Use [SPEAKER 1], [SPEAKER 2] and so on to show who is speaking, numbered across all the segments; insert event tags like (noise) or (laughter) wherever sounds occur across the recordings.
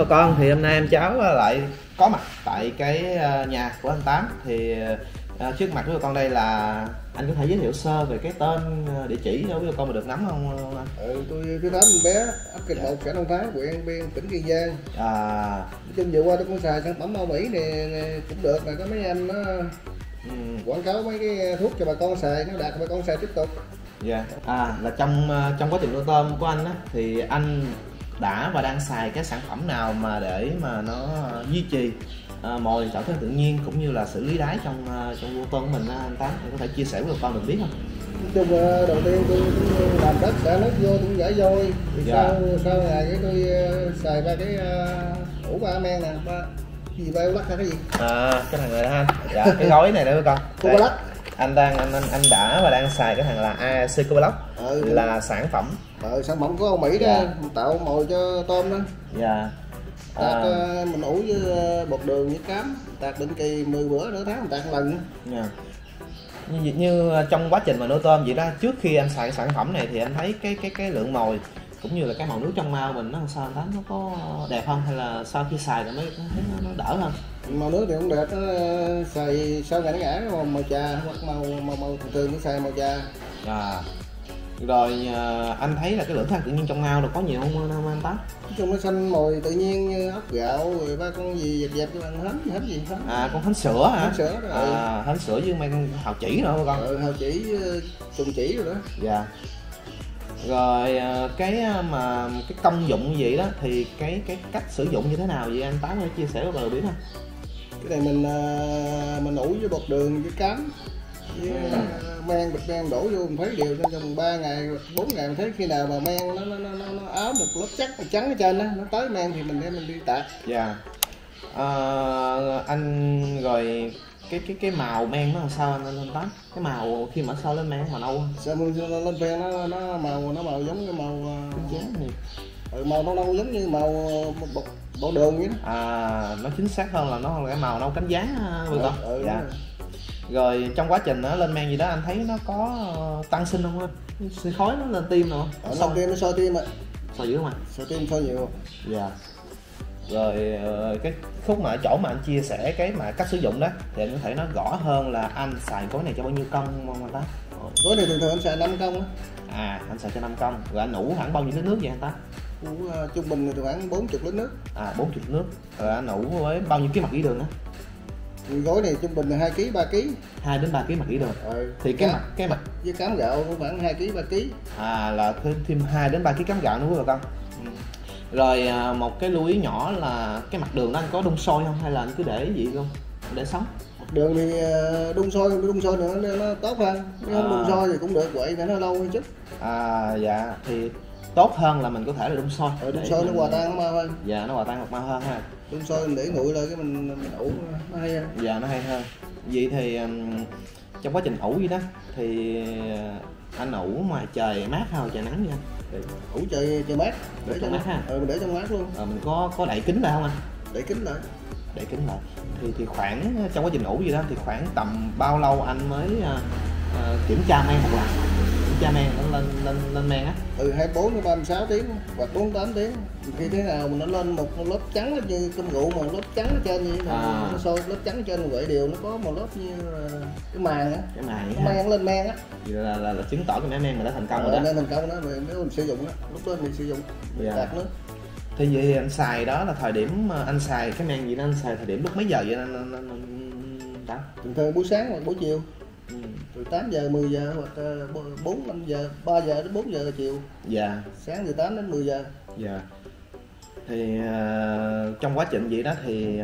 [SPEAKER 1] bà con thì hôm nay em cháu lại có mặt tại cái ờ, nhà của anh Tám. Thì ờ, trước mặt của bà con đây là anh có thể giới thiệu sơ về cái tên ờ, địa chỉ cho bà con mà được nắm không anh?
[SPEAKER 2] ừ, tôi thứ tám bé ấp kịch một xã Đông Thái huyện biên tỉnh kiên giang.
[SPEAKER 1] À,
[SPEAKER 2] nói chung vừa qua tôi cũng xài sản phẩm Âu Mỹ này, này cũng được mà có mấy anh nó
[SPEAKER 1] ừm,
[SPEAKER 2] quảng cáo mấy cái thuốc cho bà con xài nó đạt bà con xài tiếp tục.
[SPEAKER 1] Dạ. À là trong ờ, trong quá trình nuôi tôm của anh á thì anh đã và đang xài cái sản phẩm nào mà để mà nó duy trì ờ, mồi trở thành tự nhiên cũng như là xử lý đáy trong ờ, trong nuôi tôm của mình á anh Tám anh có thể chia sẻ với con được biết không?
[SPEAKER 2] nói chung là đầu tiên tôi làm đất xả nước vô cũng giải vôi thì
[SPEAKER 1] Dạ.
[SPEAKER 2] sau sau ngày cái tôi ờ, xài ba cái ủ ba men nè ba gì ba lắc hay cái gì
[SPEAKER 1] À, cái thằng này đó anh. Dạ, cái gói này bà con.
[SPEAKER 2] cô ba lắc
[SPEAKER 1] Anh đang anh, anh anh đã và đang xài cái thằng là AAC Cobalock
[SPEAKER 2] ừ,
[SPEAKER 1] là sản phẩm.
[SPEAKER 2] ờ, sản phẩm của Âu Mỹ đó
[SPEAKER 1] Dạ.
[SPEAKER 2] mình tạo mồi cho tôm đó
[SPEAKER 1] Dạ.
[SPEAKER 2] tạt
[SPEAKER 1] À,
[SPEAKER 2] ờ, mình ủ với ờ, bột đường với cám tạt định kỳ 10 bữa nửa tháng tạt lần
[SPEAKER 1] dạ. Như, như trong quá trình mà nuôi tôm vậy đó, trước khi anh xài cái sản phẩm này thì anh thấy cái cái cái lượng mồi cũng như là cái màu nước trong mao mình nó làm sao anh nó có đẹp không? Hay là sau khi xài thì mới thấy nó, nó đỡ hơn?
[SPEAKER 2] Màu nước thì cũng đẹp nó ờ, xài sau ngày nó ngã màu, màu trà hoặc màu màu màu thường thường nó xài màu trà
[SPEAKER 1] à. rồi à, anh thấy là cái lượng thức ăn tự nhiên trong mao là có nhiều không anh anh tám
[SPEAKER 2] nói chung nó xanh mồi tự nhiên như ốc gạo rồi ba con gì dẹp dẹp cho bạn hết hết gì hết.
[SPEAKER 1] À con thánh sữa hả?
[SPEAKER 2] Thánh sữa ừ.
[SPEAKER 1] à, thánh sữa với mấy con hào chỉ nữa con?
[SPEAKER 2] Ờ, hào chỉ ờ, trùng chỉ rồi đó.
[SPEAKER 1] Dạ rồi à, cái à, mà cái công dụng gì đó thì cái cái cách sử dụng như thế nào vậy anh? Tám có thể chia sẻ với bà biết không?
[SPEAKER 2] Cái này mình ờ, mình ủ với bột đường với cám. Với
[SPEAKER 1] Ừ.
[SPEAKER 2] ờ, men bịch men đổ vô mình thấy đều trong vòng 3 ngày 4 ngày mình thấy khi nào mà men nó nó nó, nó, nó áo một lớp chắc trắng ở trên đó nó tới men thì mình đem mình đi tạt.
[SPEAKER 1] Dạ. À, anh rồi cái cái cái màu men nó làm sao anh anh tám cái màu khi mà sâu lên men màu nâu không?
[SPEAKER 2] sao lên lên phen nó nó màu nó màu giống cái màu ờ,
[SPEAKER 1] chán thì
[SPEAKER 2] ừ, màu nâu nâu giống như màu bột bột đường vậy đó.
[SPEAKER 1] À nó chính xác hơn là nó là cái màu nâu cánh gián à, bà con
[SPEAKER 2] ừ,
[SPEAKER 1] dạ.
[SPEAKER 2] rồi.
[SPEAKER 1] trong quá trình nó lên men gì đó anh thấy nó có ờ, tăng sinh không anh? Khói nó lên tim nữa
[SPEAKER 2] sau tim nó soi tim ạ.
[SPEAKER 1] Soi dữ không anh?
[SPEAKER 2] Soi tim soi nhiều.
[SPEAKER 1] Dạ rồi ờ, cái khúc mà chỗ mà anh chia sẻ cái mà cách sử dụng đó thì anh có thể nói rõ hơn là anh xài gói này cho bao nhiêu công không anh ta?
[SPEAKER 2] Gói này thường thường anh xài 5 công á.
[SPEAKER 1] À anh xài cho 5 công. Rồi anh ủ khoảng bao nhiêu lít nước vậy anh ta?
[SPEAKER 2] Ủ, ờ, trung bình thì khoảng 40 lít nước.
[SPEAKER 1] À 40 lít nước. Rồi anh ủ với bao nhiêu ký mặt ký đường đó
[SPEAKER 2] Thì gói này trung bình là 2 kg 3 kg
[SPEAKER 1] 2 đến 3 ký mặt ký đường.
[SPEAKER 2] Ừ.
[SPEAKER 1] thì cái
[SPEAKER 2] Cá-
[SPEAKER 1] mặt cái mặt
[SPEAKER 2] với cám gạo khoảng 2 kg 3 kg
[SPEAKER 1] à là thêm thêm 2 đến 3 ký cám gạo nữa bà con rồi à, một cái lưu ý nhỏ là cái mặt đường đó anh có đun sôi không? Hay là anh cứ để gì không để sống?
[SPEAKER 2] Đường thì ờ, đun sôi đun sôi nữa nó, nó tốt hơn. Nếu không
[SPEAKER 1] À.
[SPEAKER 2] đun sôi thì cũng được vậy để nó lâu hơn chút.
[SPEAKER 1] À dạ. Thì tốt hơn là mình có thể là đun sôi.
[SPEAKER 2] Rồi đun sôi nó hòa tan mau hơn.
[SPEAKER 1] Dạ nó hòa tan ngọt mau hơn ha.
[SPEAKER 2] Đun sôi mình để nguội lại cái mình mình ủ nó hay hơn.
[SPEAKER 1] Dạ nó hay hơn. Vậy thì trong quá trình ủ vậy đó thì anh ủ ngoài trời mát hay trời nắng vậy anh
[SPEAKER 2] Để ủ trời trời mát
[SPEAKER 1] Để trong mát ha.
[SPEAKER 2] ừ, mình để trong mát luôn.
[SPEAKER 1] Ờ, mình có có đậy kính lại không anh?
[SPEAKER 2] Để kính lại.
[SPEAKER 1] Đậy kính lại. Thì thì khoảng trong quá trình ủ gì đó thì khoảng tầm bao lâu anh mới uh, kiểm tra men một lần tra men nó lên lên lên men á
[SPEAKER 2] từ 24 đến 36 tiếng hoặc 48 tiếng khi thế nào mà nó lên một lớp trắng như cơm rượu mà một lớp trắng ở trên như
[SPEAKER 1] À.
[SPEAKER 2] nó sôi lớp trắng trên vậy đều nó có một lớp như cái màng á
[SPEAKER 1] cái mày
[SPEAKER 2] cái men lên men á
[SPEAKER 1] vậy là, là là chứng tỏ cái men mình đã thành công rồi
[SPEAKER 2] Ờ,
[SPEAKER 1] đó
[SPEAKER 2] nên thành công đó rồi nếu mình sử dụng đó lúc đó mình sử dụng mình
[SPEAKER 1] Dạ.
[SPEAKER 2] tạt nước
[SPEAKER 1] thì vậy thì anh xài đó là thời điểm anh xài cái men gì đó anh xài thời điểm lúc mấy giờ vậy anh, anh, anh, anh, anh,
[SPEAKER 2] thường thường buổi sáng hoặc buổi chiều
[SPEAKER 1] Ừ.
[SPEAKER 2] từ 8 giờ 10 giờ hoặc ờ, 4 5 giờ 3 giờ đến 4 giờ chiều.
[SPEAKER 1] Dạ.
[SPEAKER 2] Sáng từ 8 đến 10 giờ.
[SPEAKER 1] Dạ. Thì ờ, trong quá trình vậy đó thì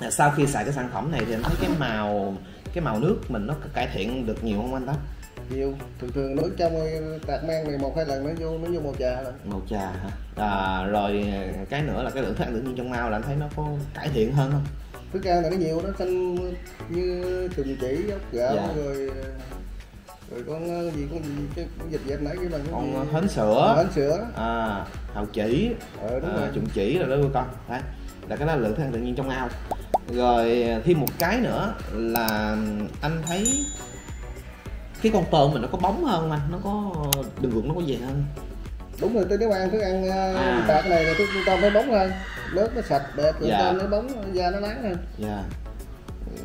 [SPEAKER 1] à, sau khi xài cái sản phẩm này thì anh thấy cái màu cái màu nước mình nó cải thiện được nhiều không anh ta
[SPEAKER 2] nhiều. Thường thường nước trong tạt men này một hai lần nó vô nó vô màu trà rồi
[SPEAKER 1] màu trà hả? À, rồi cái nữa là cái lượng thức ăn tự nhiên trong mao là anh thấy nó có cải thiện hơn không
[SPEAKER 2] thức ăn là nó nhiều nó xanh như trùng chỉ ốc gạo
[SPEAKER 1] Dạ.
[SPEAKER 2] rồi rồi con ờ, gì con gì cái con dịch dẹp nãy cái bằng
[SPEAKER 1] còn
[SPEAKER 2] gì?
[SPEAKER 1] hến sữa.
[SPEAKER 2] Hến sữa.
[SPEAKER 1] À, hào chỉ.
[SPEAKER 2] Ờ đúng
[SPEAKER 1] à,
[SPEAKER 2] rồi.
[SPEAKER 1] trùng chỉ rồi đó cô con. Đấy là cái đó là lượng thức ăn tự nhiên trong ao. Rồi thêm một cái nữa là anh thấy cái con tôm mình nó có bóng hơn anh? Nó có đường ruột nó có dày hơn
[SPEAKER 2] đúng rồi tôi nếu ăn thức ăn
[SPEAKER 1] À.
[SPEAKER 2] à. này là thức tôm phải bóng hơn nước nó sạch đẹp rồi
[SPEAKER 1] Dạ.
[SPEAKER 2] tôm nó bóng da nó nắng hơn
[SPEAKER 1] dạ.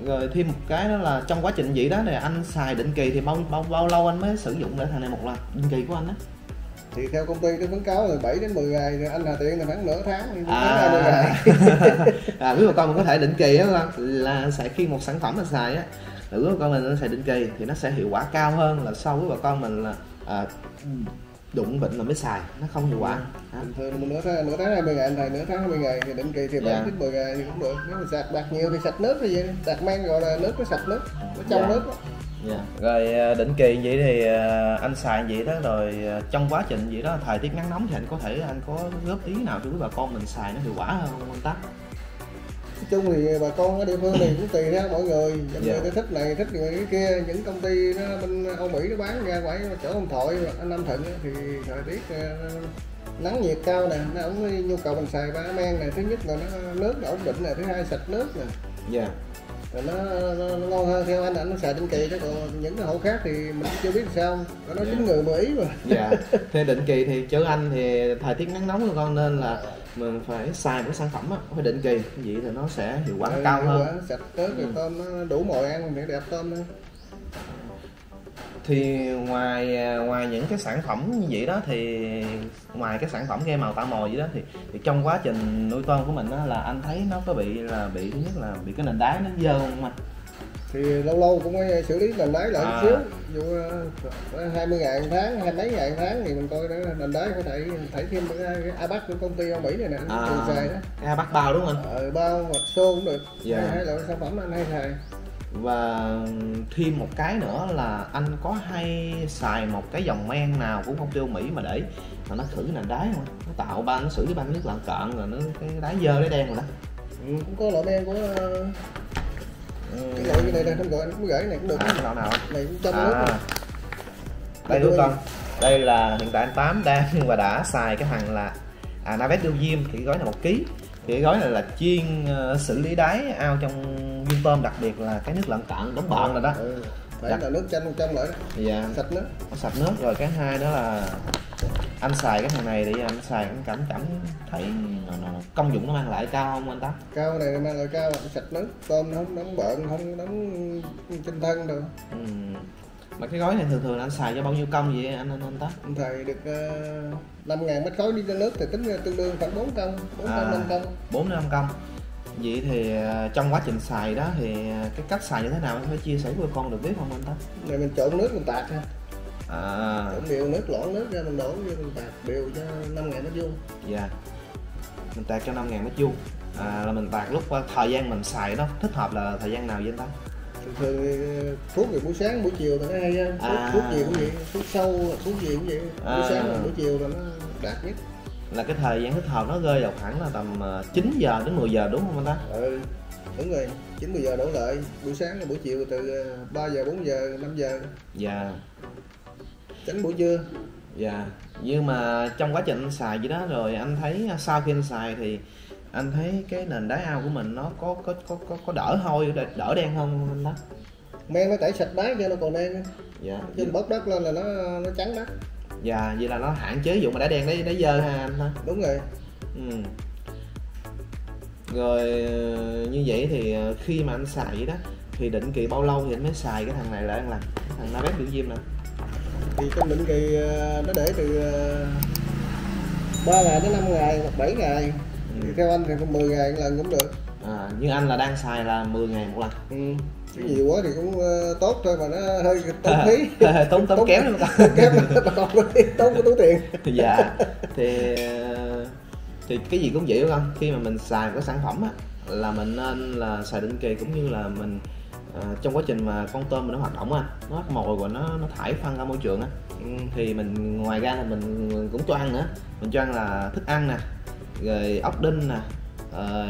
[SPEAKER 1] Rồi thêm một cái đó là trong quá trình vậy đó thì anh xài định kỳ thì bao bao bao lâu anh mới sử dụng để thằng này một lần? Định kỳ của anh á?
[SPEAKER 2] Thì theo công ty nó khuyến cáo là 7 đến 10 ngày thì anh Hà Tiện là khoảng nửa tháng thì
[SPEAKER 1] à,
[SPEAKER 2] tháng 20 ngày. (laughs)
[SPEAKER 1] À quý bà con mình có thể định kỳ á không là xài khi một sản phẩm mình xài á là quý bà con mình nó xài định kỳ thì nó sẽ hiệu quả cao hơn là so với bà con mình là à, đụng bệnh là mới xài nó không hiệu quả
[SPEAKER 2] bình thường nửa tháng nửa tháng 20 ngày anh thầy nửa tháng 20 ngày thì định kỳ thì 7
[SPEAKER 1] Dạ.
[SPEAKER 2] đến 10 ngày thì cũng được nếu mà sạc bạc nhiều thì sạch nước thì vậy sạc men gọi là nước nó sạch nước nó trong
[SPEAKER 1] Dạ.
[SPEAKER 2] nước đó.
[SPEAKER 1] Dạ. Rồi à, định kỳ vậy thì à, anh xài vậy đó rồi à, trong quá trình vậy đó thời tiết nắng nóng thì anh có thể anh có góp ý nào cho quý bà con mình xài nó hiệu quả hơn không anh Tắc?
[SPEAKER 2] Chung thì bà con ở địa phương thì cũng tùy theo mọi người những
[SPEAKER 1] Dạ.
[SPEAKER 2] người thích này thích người cái kia những công ty nó bên Âu Mỹ nó bán ra ngoài chỗ ông Thội anh Nam Thuận thì thời tiết ờ, nắng nhiệt cao nè nó ổng nhu cầu mình xài ba men này thứ nhất là nó nước nó ổn định nè thứ hai sạch nước nè
[SPEAKER 1] Dạ.
[SPEAKER 2] rồi nó, nó, nó ngon hơn theo anh anh nó xài định kỳ đó còn những cái hộ khác thì mình chưa biết sao nó nói
[SPEAKER 1] Dạ.
[SPEAKER 2] chính người mười ý mà
[SPEAKER 1] Dạ. Thế định kỳ thì chứ anh thì thời tiết nắng nóng con nên là mình phải xài một sản phẩm á, phải định kỳ vậy thì nó sẽ hiệu quả
[SPEAKER 2] Rồi,
[SPEAKER 1] cao hơn.
[SPEAKER 2] sạch rồi
[SPEAKER 1] Ừ.
[SPEAKER 2] tôm nó đủ mồi ăn thì đẹp tôm nữa
[SPEAKER 1] Thì ngoài à, ngoài những cái sản phẩm như vậy đó thì ngoài cái sản phẩm game màu tạo mồi vậy đó thì, thì trong quá trình nuôi tôm của mình đó là anh thấy nó có bị là bị thứ nhất là bị cái nền đáy nó dơ không anh?
[SPEAKER 2] Thì lâu lâu cũng phải xử lý nền đáy lại
[SPEAKER 1] À.
[SPEAKER 2] xíu. Ví dụ ờ, 20 ngàn tháng hai mấy ngàn tháng thì mình coi đó nền đáy có thể thảy thêm cái, abac của công ty Âu Mỹ này nè
[SPEAKER 1] À,
[SPEAKER 2] thường xài đó.
[SPEAKER 1] Bắt bao đúng không anh?
[SPEAKER 2] ờ, bao hoặc xô cũng được.
[SPEAKER 1] Dạ.
[SPEAKER 2] hai, hai loại sản phẩm anh hay xài.
[SPEAKER 1] Và thêm một cái nữa là anh có hay xài một cái dòng men nào của công ty Âu Mỹ mà để mà nó khử nền đáy không? Nó tạo ba nó xử lý ban nước lạng cạn rồi nó cái đáy dơ đáy đen rồi đó.
[SPEAKER 2] Ừ, cũng có loại men của ờ, cái loại cái này này không gọi anh cũng gửi này cũng được.
[SPEAKER 1] À, nào nào.
[SPEAKER 2] Này cũng trong nước
[SPEAKER 1] à,
[SPEAKER 2] này.
[SPEAKER 1] đây đúng không đây là hiện tại anh tám đang (laughs) và đã xài cái thằng là à, Navet Diêm thì gói là một ký. Thì cái gói này là chuyên ờ, xử lý đáy ao trong viên tôm đặc biệt là cái nước lạng cạn đóng bợn rồi đó.
[SPEAKER 2] Ừ.
[SPEAKER 1] Dạ.
[SPEAKER 2] là nước chanh trong lại đó.
[SPEAKER 1] Dạ.
[SPEAKER 2] Sạch nước.
[SPEAKER 1] Sạch nước rồi cái hai đó là anh xài cái thằng này thì anh xài anh cảm cảm thấy nó, nó, công dụng nó mang lại cao không anh tám
[SPEAKER 2] cao này mang lại cao sạch nước tôm nó không đóng bợn không đóng trên thân đâu.
[SPEAKER 1] Ừ. mà cái gói này thường thường là anh xài cho bao nhiêu công vậy anh anh, anh tám
[SPEAKER 2] Anh thầy được uh, 5 ngàn mét khối đi trên nước thì tính ra tương đương khoảng 4 công 4
[SPEAKER 1] À.
[SPEAKER 2] công 5 công
[SPEAKER 1] bốn đến năm công. Vậy thì ờ, trong quá trình xài đó thì ờ, cái cách xài như thế nào? Anh phải chia sẻ với con được biết không anh tám
[SPEAKER 2] này mình trộn nước mình tạt ha
[SPEAKER 1] à.
[SPEAKER 2] Trộn đều nước loãng nước ra mình đổ vô mình tạt đều cho 5 ngàn mét vuông.
[SPEAKER 1] Dạ. Mình tạt cho 5 ngàn mét vuông. À, là mình tạt lúc thời gian mình xài nó thích hợp là thời gian nào vậy anh tám
[SPEAKER 2] thường thường thì thuốc thì buổi sáng buổi chiều là nó hay thuốc,
[SPEAKER 1] À.
[SPEAKER 2] thuốc gì cũng vậy thuốc sâu thuốc gì cũng vậy. Buổi
[SPEAKER 1] À.
[SPEAKER 2] sáng và buổi chiều là nó đạt nhất.
[SPEAKER 1] Là cái thời gian thích hợp nó rơi vào khoảng là tầm ờ, 9 giờ đến 10 giờ đúng không anh ta?
[SPEAKER 2] ừ đúng rồi. 90 giờ đổ lại. Buổi sáng và buổi chiều từ ờ, 3 giờ 4 giờ 5 giờ.
[SPEAKER 1] Dạ,
[SPEAKER 2] tránh buổi trưa
[SPEAKER 1] dạ. Nhưng mà trong quá trình anh xài vậy đó rồi anh thấy sau khi anh xài thì anh thấy cái nền đáy ao của mình nó có có có có, có đỡ hôi đỡ đen hơn không anh ta?
[SPEAKER 2] men nó tẩy sạch đáy cho nó còn đen.
[SPEAKER 1] Dạ.
[SPEAKER 2] chứ bớt đất lên là nó nó trắng đất
[SPEAKER 1] Dạ, vậy là nó hạn chế vụ mà đá đen đáy đáy dơ ha anh ha.
[SPEAKER 2] đúng rồi
[SPEAKER 1] Ừ. Rồi ờ, như vậy thì ờ, khi mà anh xài vậy đó thì định kỳ bao lâu thì anh mới xài cái thằng này lại anh làm cái thằng Navet biểu diêm nè
[SPEAKER 2] thì trong định kỳ ờ, nó để từ uh, 3 ngày đến 5 ngày hoặc 7 ngày.
[SPEAKER 1] Ừ.
[SPEAKER 2] thì theo anh thì cũng 10 ngày một lần cũng được.
[SPEAKER 1] À, như anh là đang xài là 10 ngày một lần.
[SPEAKER 2] Ừ. chứ nhiều quá thì cũng ờ, tốt thôi mà nó hơi tốn phí. (laughs)
[SPEAKER 1] Tốn tốn kém lắm.
[SPEAKER 2] Tốn kém tốn cái (laughs) túi tiền. (laughs)
[SPEAKER 1] Dạ. Thì ờ, thì cái gì cũng vậy không? Khi mà mình xài cái sản phẩm á là mình nên là xài định kỳ cũng như là mình ờ, trong quá trình mà con tôm mình nó hoạt động á nó mồi và nó nó thải phân ra môi trường á
[SPEAKER 2] ừ.
[SPEAKER 1] thì mình ngoài ra là mình cũng cho ăn nữa. Mình cho ăn là thức ăn nè rồi ốc đinh nè rồi,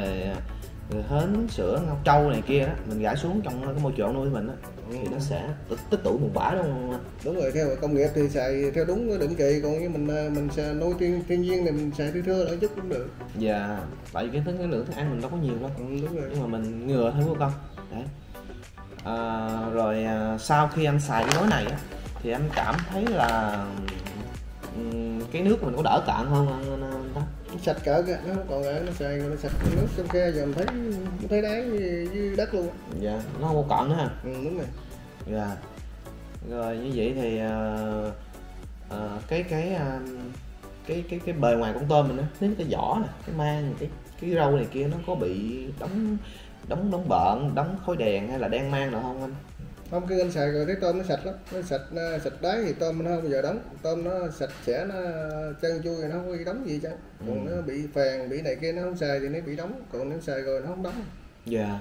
[SPEAKER 1] rồi hến sữa ngao trâu này kia đó mình rải xuống trong cái môi trường nuôi mình á thì nó sẽ tích, tụ bùn bã đúng không
[SPEAKER 2] đúng rồi theo công nghiệp thì xài theo đúng định kỳ còn như mình ờ, mình xài nuôi thiên, thiên nhiên thì mình xài thưa thưa lại chút cũng được.
[SPEAKER 1] Dạ, tại vì cái, thức- cái lượng thức ăn mình đâu có nhiều lắm
[SPEAKER 2] ừ, đúng rồi.
[SPEAKER 1] Nhưng mà mình ngừa thôi của con. Đấy à, rồi à, sau khi anh xài cái gói này á thì anh cảm thấy là ừm, cái nước mình có đỡ cạn hơn anh, anh, anh, anh,
[SPEAKER 2] sạch cỡ kìa nó không còn lại nó xài nó sạch nước trong khe giờ mình thấy mình thấy đáy dưới, đất luôn
[SPEAKER 1] dạ nó không có cạn nữa ha?
[SPEAKER 2] Ừ, đúng rồi.
[SPEAKER 1] Dạ. Rồi như vậy thì ờ, ờ, cái cái ờ, cái cái cái bề ngoài con tôm mình á nếu cái vỏ nè cái mang cái cái râu này kia nó có bị đóng đóng đóng bợn đóng khói đèn hay là đen mang nào không anh?
[SPEAKER 2] Không cái anh xài rồi thấy tôm nó sạch lắm. Nó sạch nó sạch đáy thì tôm nó không bao giờ đóng. Tôm nó sạch sẽ nó chân chui nó không có đóng gì chứ. Còn
[SPEAKER 1] Ừ.
[SPEAKER 2] nó bị phèn bị này kia nó không xài thì nó bị đóng. Còn nếu xài rồi nó không đóng.
[SPEAKER 1] Dạ